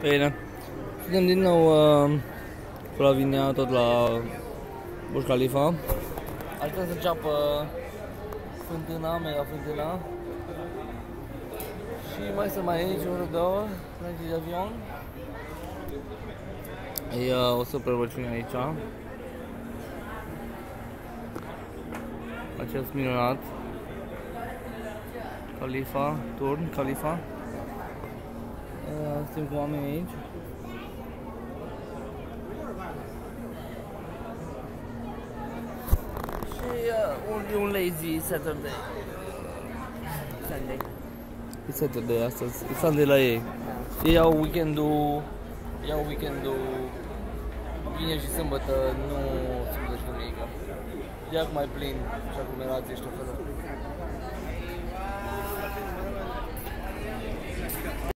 Bine. Suntem din nou uh, cu Lavinia, tot la Burj Khalifa. Așteptăm să înceapă fântâna, mega fântâna. Și mai sunt mai aici, o două, înainte de avion. E uh, o super văciune aici. Acest minunat. Khalifa, turn, Khalifa. Uh, suntem cu oameni aici. Și uh, un, un lazy Saturday. Sunday. E Saturday astăzi, e Sunday la ei. Ei iau weekendul, iau weekendul vineri și sâmbătă, nu sâmbătă și duminică. Ia cum mai plin și acum erați ăștia fără